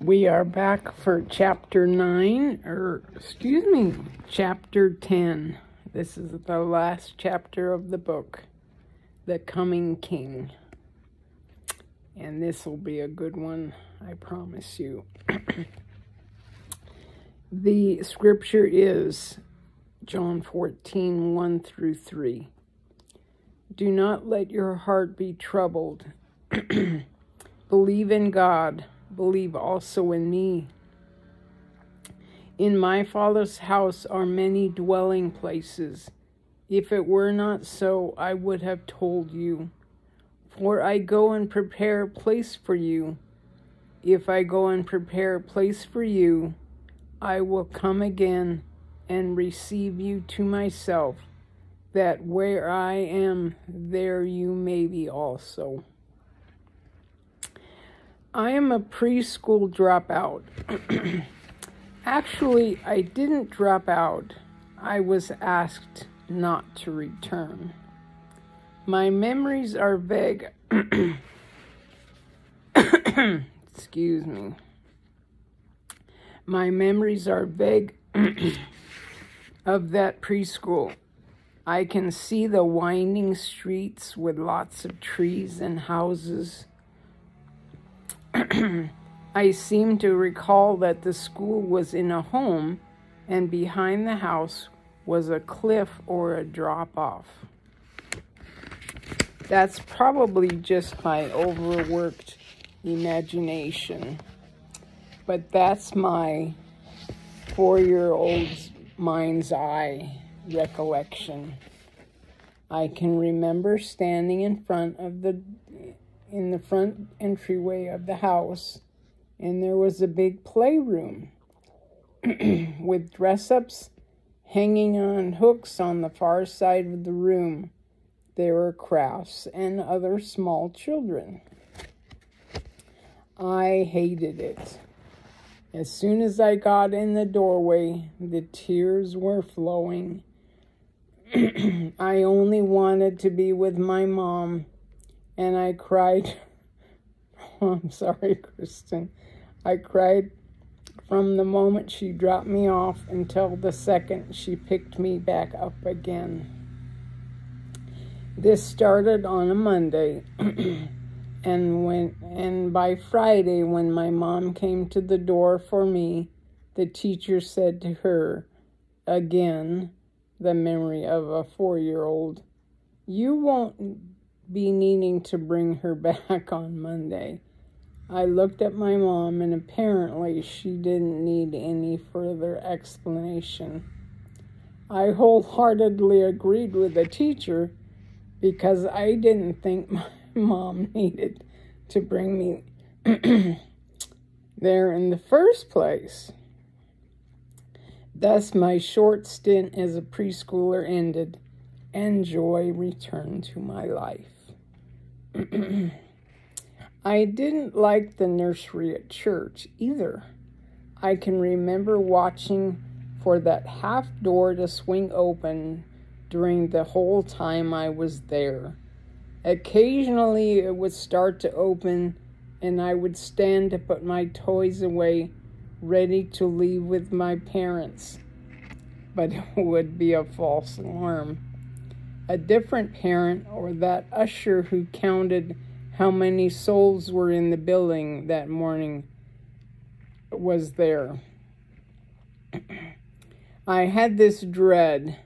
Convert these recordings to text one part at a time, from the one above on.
We are back for chapter 9, or excuse me, chapter 10. This is the last chapter of the book, The Coming King. And this will be a good one, I promise you. the scripture is John 14, 1 through 3. Do not let your heart be troubled. Believe in God believe also in me. In my Father's house are many dwelling places. If it were not so, I would have told you. For I go and prepare a place for you. If I go and prepare a place for you, I will come again and receive you to myself, that where I am, there you may be also. I am a preschool dropout. Actually, I didn't drop out. I was asked not to return. My memories are vague. Excuse me. My memories are vague of that preschool. I can see the winding streets with lots of trees and houses I seem to recall that the school was in a home and behind the house was a cliff or a drop off. That's probably just my overworked imagination. But that's my four year old's mind's eye recollection. I can remember standing in front of the in the front entryway of the house, and there was a big playroom with dress ups hanging on hooks on the far side of the room. There were crafts and other small children. I hated it. As soon as I got in the doorway, the tears were flowing. I only wanted to be with my mom and I cried. Oh, I'm sorry, Kristen. I cried from the moment she dropped me off until the second she picked me back up again. This started on a Monday, and when and by Friday, when my mom came to the door for me, the teacher said to her, again, the memory of a four-year-old, "You won't be needing to bring her back on Monday. I looked at my mom, and apparently she didn't need any further explanation. I wholeheartedly agreed with the teacher because I didn't think my mom needed to bring me there in the first place. Thus, my short stint as a preschooler ended, and joy returned to my life. I didn't like the nursery at church either. I can remember watching for that half door to swing open during the whole time I was there. Occasionally it would start to open and I would stand to put my toys away, ready to leave with my parents. But it would be a false alarm a different parent or that usher who counted how many souls were in the building that morning was there. I had this dread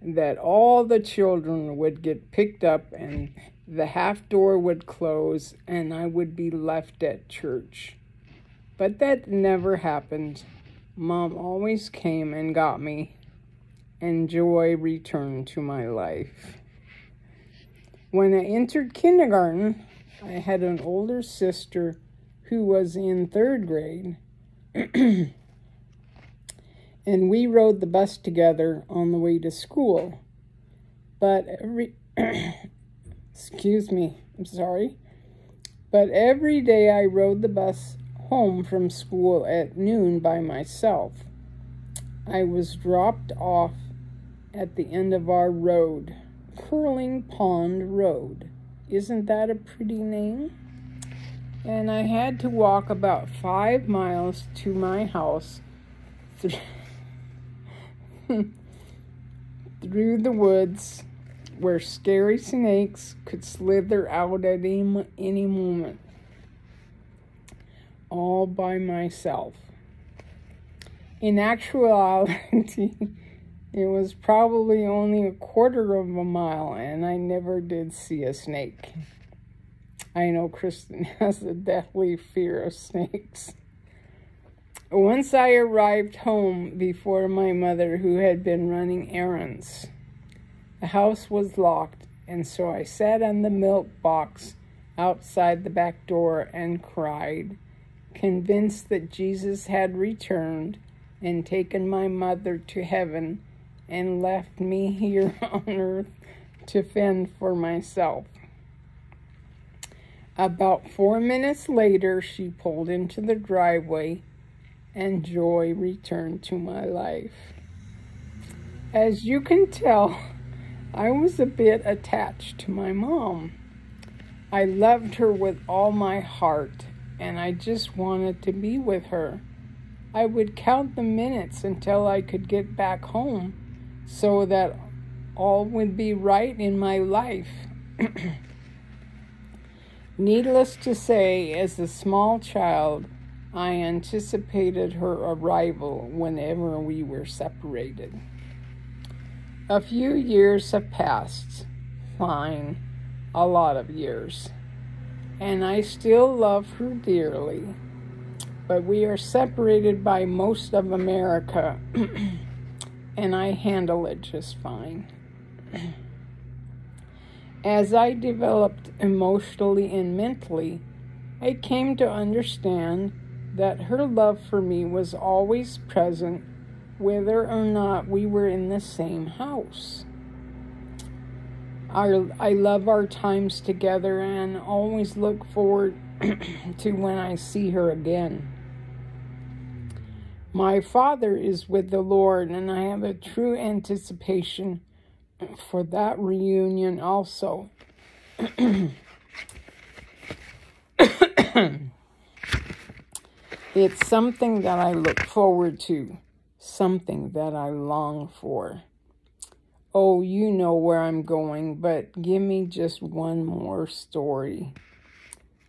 that all the children would get picked up and the half door would close and I would be left at church. But that never happened. Mom always came and got me and joy returned to my life. When I entered kindergarten, I had an older sister who was in third grade, and we rode the bus together on the way to school. But every, excuse me, I'm sorry, but every day I rode the bus home from school at noon by myself. I was dropped off at the end of our road, Curling Pond Road. Isn't that a pretty name? and I had to walk about five miles to my house through, the woods where scary snakes could slither out at any, any moment, all by myself. In actuality, it was probably only a quarter of a mile, and I never did see a snake. I know Kristen has a deathly fear of snakes. Once I arrived home before my mother, who had been running errands, the house was locked, and so I sat on the milk box outside the back door and cried, convinced that Jesus had returned and taken my mother to heaven and left me here on earth to fend for myself. About four minutes later, she pulled into the driveway and joy returned to my life. As you can tell, I was a bit attached to my mom. I loved her with all my heart, and I just wanted to be with her. I would count the minutes until I could get back home so that all would be right in my life. Needless to say, as a small child, I anticipated her arrival whenever we were separated. A few years have passed. Fine. A lot of years. And I still love her dearly. But we are separated by most of America, and I handle it just fine. As I developed emotionally and mentally, I came to understand that her love for me was always present whether or not we were in the same house. Our, I love our times together and always look forward to when I see her again. My father is with the Lord, and I have a true anticipation for that reunion also. it's something that I look forward to something that I long for. Oh, you know where I'm going, but give me just one more story.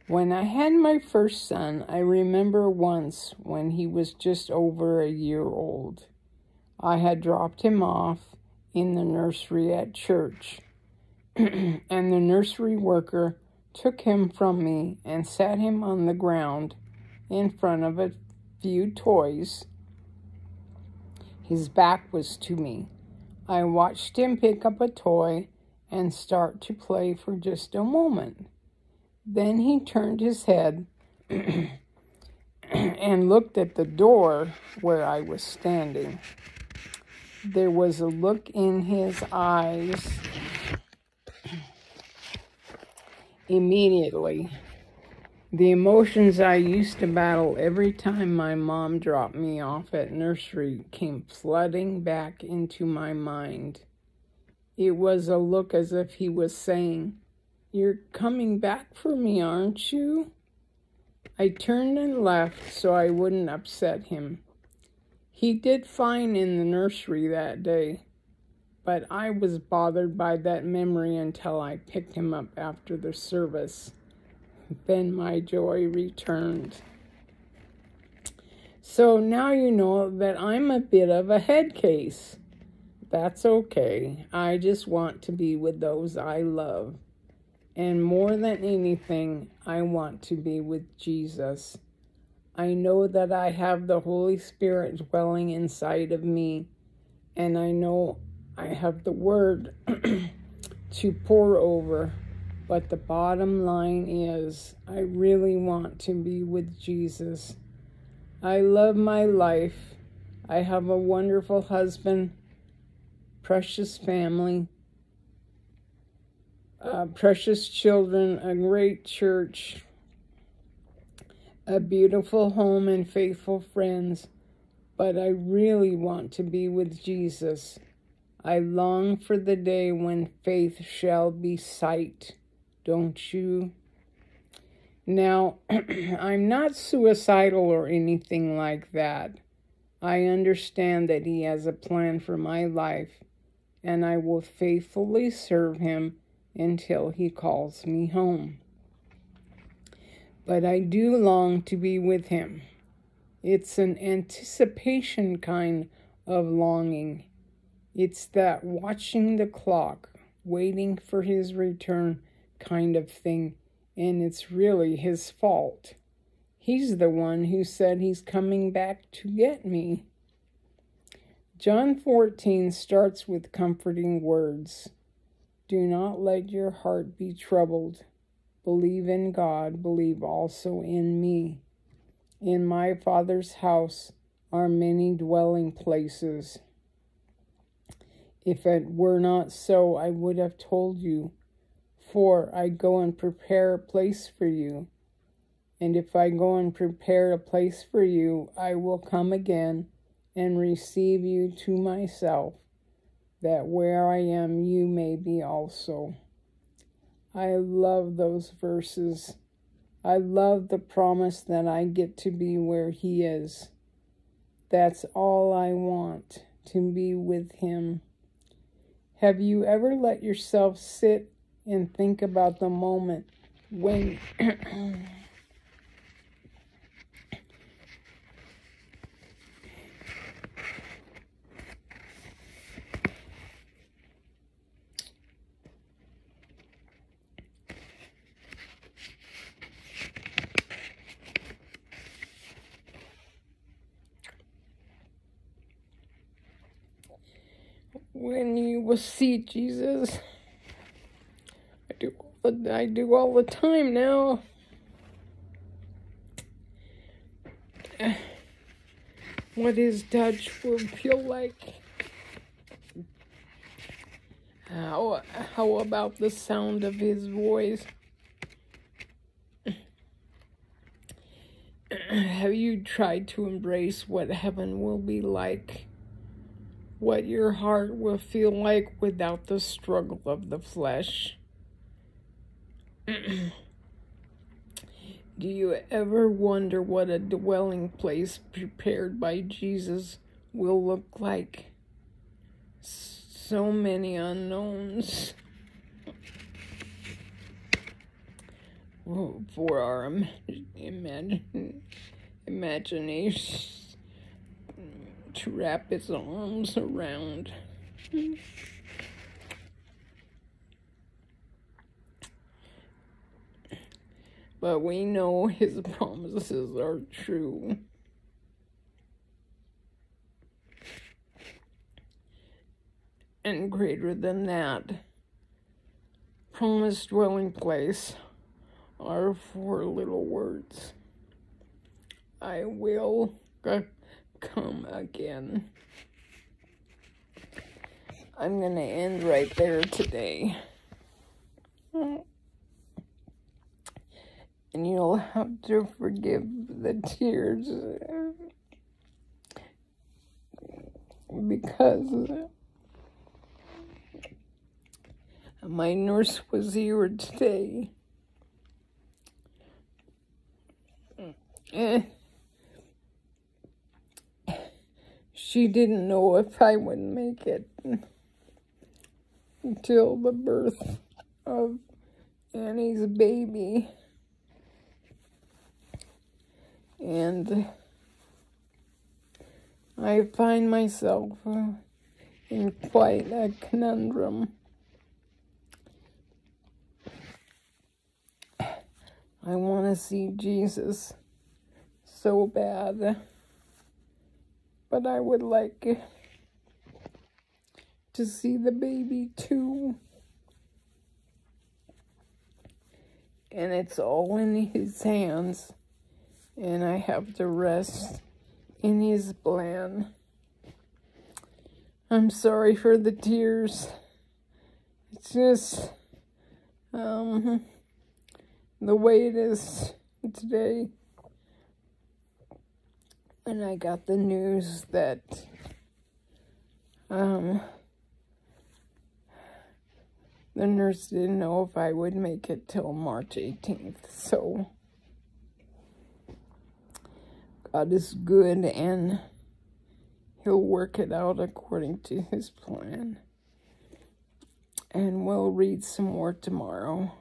When I had my first son, I remember once when he was just over a year old. I had dropped him off in the nursery at church, and the nursery worker took him from me and sat him on the ground in front of a few toys his back was to me. I watched him pick up a toy and start to play for just a moment. Then he turned his head and looked at the door where I was standing. There was a look in his eyes immediately the emotions I used to battle every time my mom dropped me off at nursery came flooding back into my mind. It was a look as if he was saying, You're coming back for me, aren't you? I turned and left so I wouldn't upset him. He did fine in the nursery that day, but I was bothered by that memory until I picked him up after the service then my joy returned. So now you know that I'm a bit of a head case. That's okay. I just want to be with those I love. And more than anything, I want to be with Jesus. I know that I have the Holy Spirit dwelling inside of me, and I know I have the Word to pore over. But the bottom line is, I really want to be with Jesus. I love my life. I have a wonderful husband, precious family, uh, precious children, a great church, a beautiful home, and faithful friends. But I really want to be with Jesus. I long for the day when faith shall be sight don't you? Now, I'm not suicidal or anything like that. I understand that He has a plan for my life, and I will faithfully serve Him until He calls me home. But I do long to be with Him. It's an anticipation kind of longing. It's that watching the clock, waiting for His return kind of thing and it's really his fault. He's the one who said he's coming back to get me. John 14 starts with comforting words. Do not let your heart be troubled. Believe in God, believe also in me. In my Father's house are many dwelling places. If it were not so, I would have told you for I go and prepare a place for you. And if I go and prepare a place for you, I will come again and receive you to myself, that where I am, you may be also. I love those verses. I love the promise that I get to be where He is. That's all I want, to be with Him. Have you ever let yourself sit and think about the moment when when you will see Jesus I do I do all the time now. What his touch will feel like. How how about the sound of his voice? Have you tried to embrace what heaven will be like? What your heart will feel like without the struggle of the flesh? Do you ever wonder what a dwelling place prepared by Jesus will look like? So many unknowns. Oh, for our imagine, imagination to wrap its arms around. but we know his promises are true. And greater than that, promised dwelling place are four little words. I will come again. I'm going to end right there today and you'll have to forgive the tears because my nurse was here today. Eh. She didn't know if I would make it until the birth of Annie's baby. And I find myself in quite a conundrum. I want to see Jesus so bad, but I would like to see the baby too. And it's all in his hands and I have to rest in his plan. I'm sorry for the tears. It's just um, the way it is today and I got the news that um, the nurse didn't know if I would make it till March 18th, so God is good and he'll work it out according to his plan. And we'll read some more tomorrow.